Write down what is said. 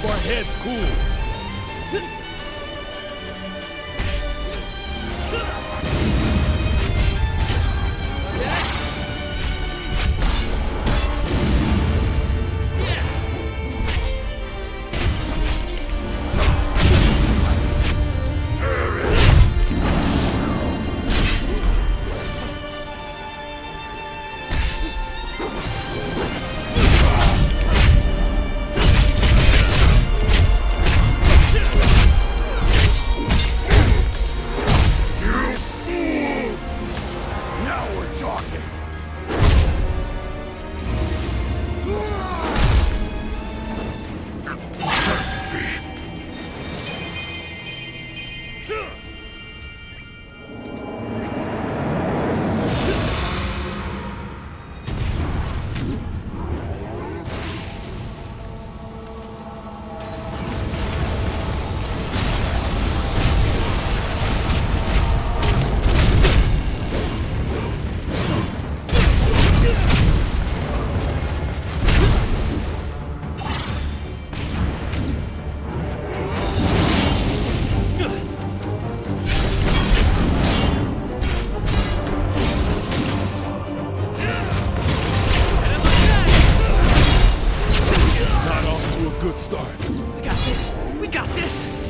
keep our heads cool. good start. We got this. We got this.